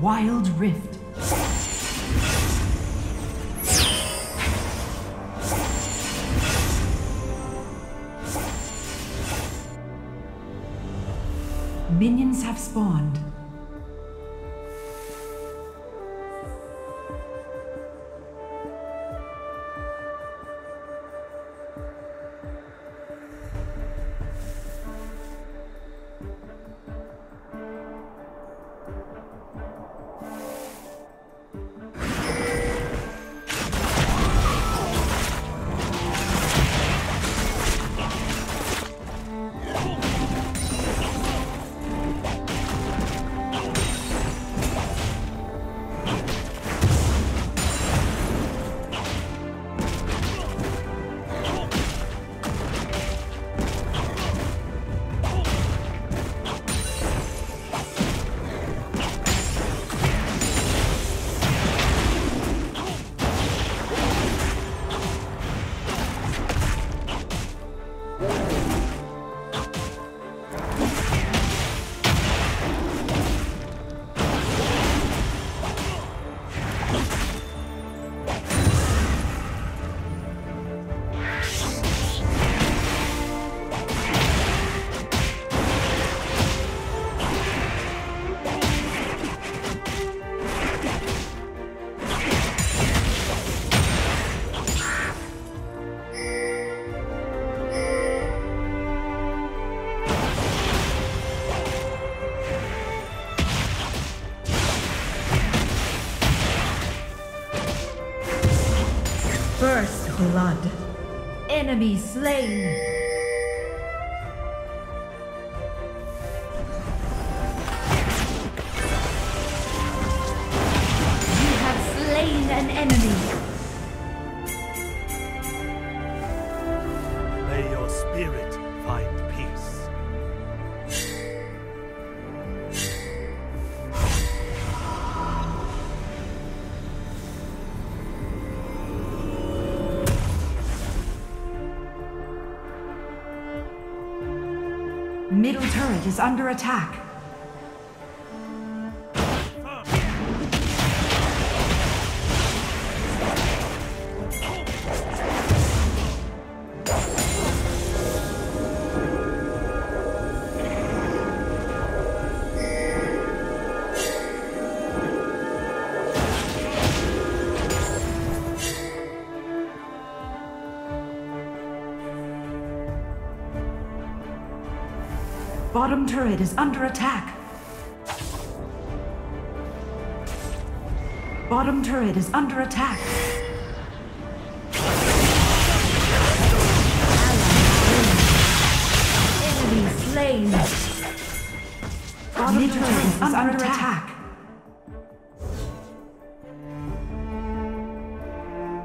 Wild Rift. Minions have spawned. First blood. Enemy slain. Middle turret is under attack. Bottom turret is under attack. Bottom turret is under attack. Enemy slain. Bottom turret is under attack.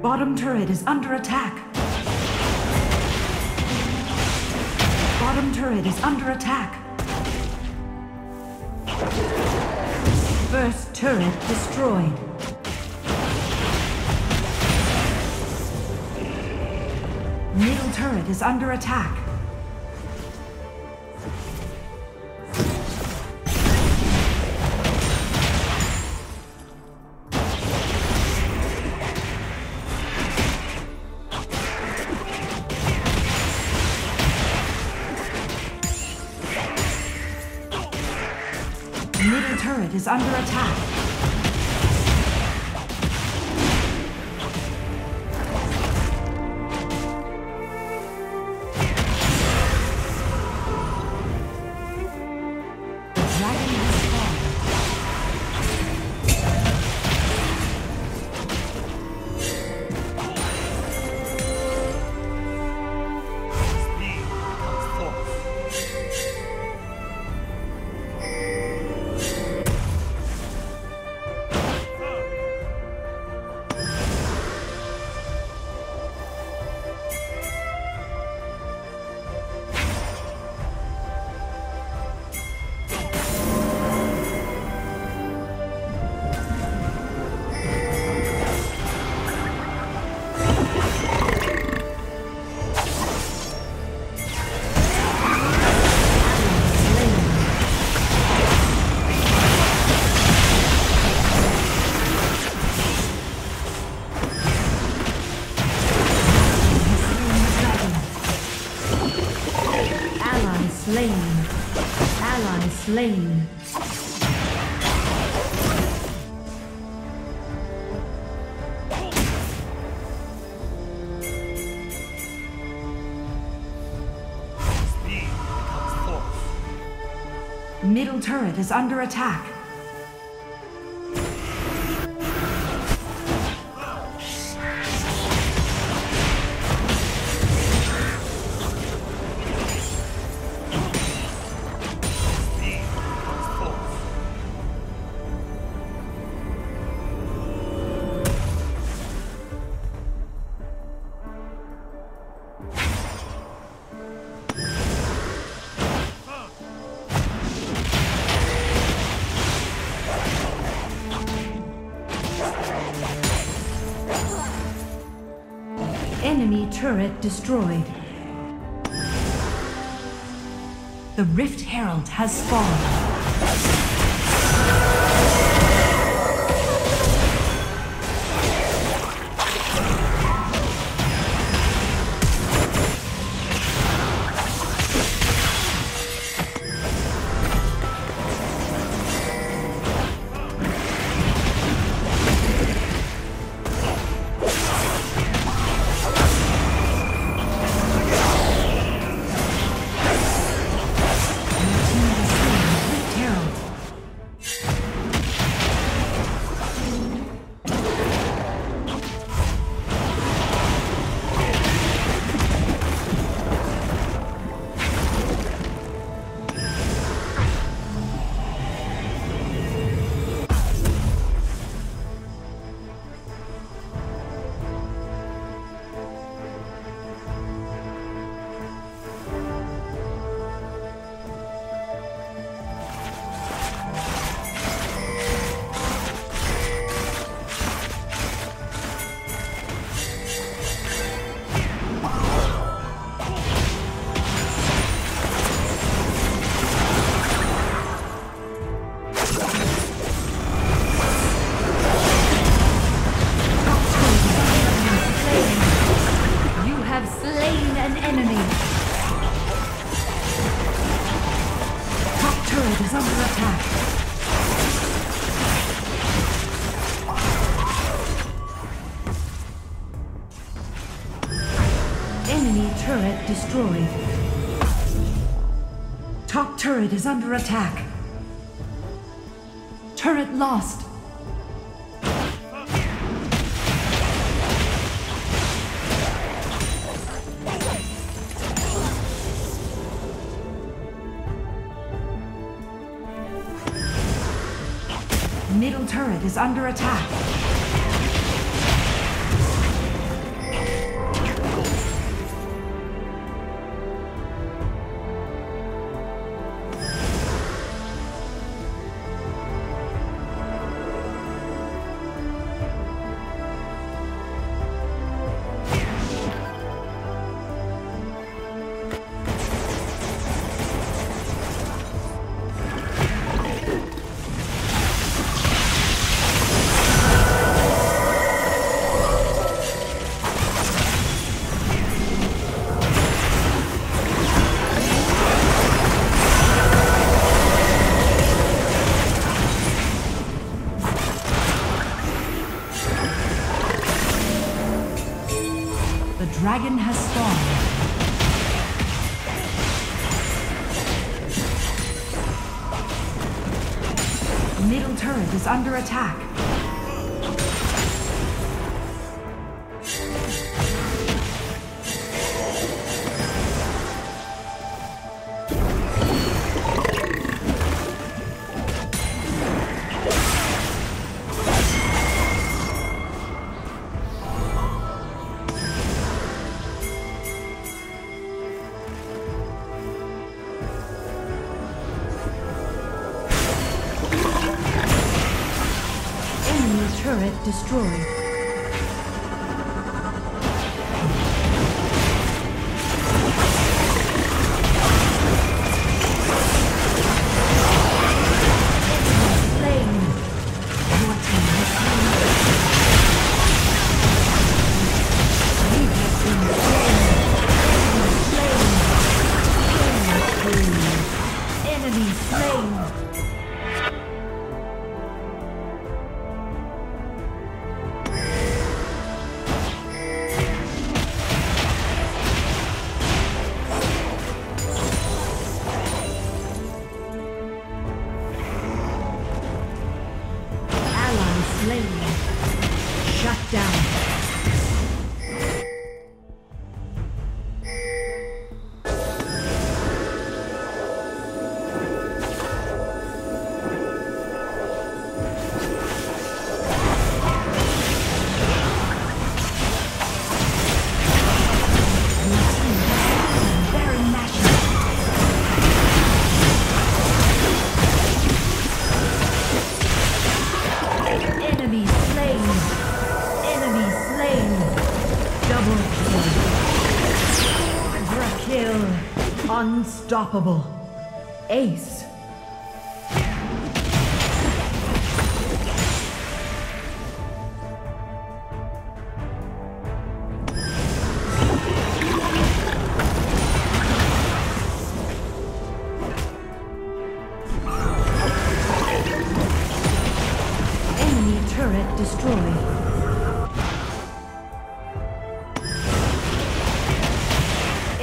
Bottom turret is under attack. Bottom turret is under attack. First turret destroyed. Middle turret is under attack. Under attack. Slain. Speed becomes force. Middle turret is under attack. Turret destroyed. The Rift Herald has fallen. Enemy turret destroyed. Top turret is under attack. Turret lost. Middle turret is under attack. Attack. Turret destroyed. Has slain. Unstoppable. Ace.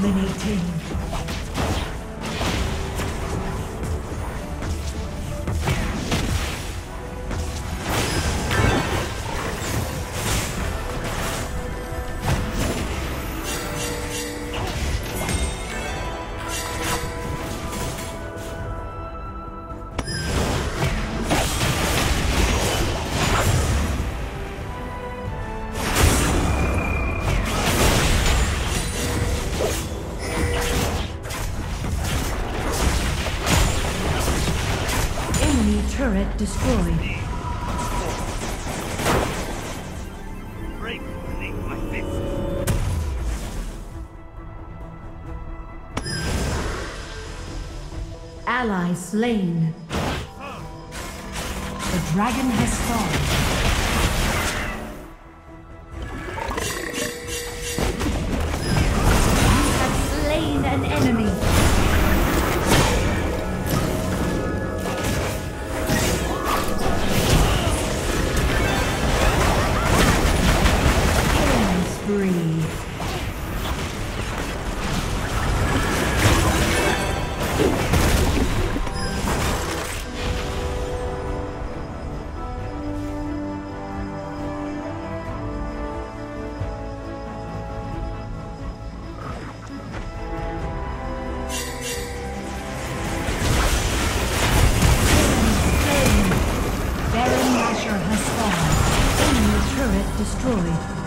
Dominating. Ally slain. The dragon has fallen. Destroyed.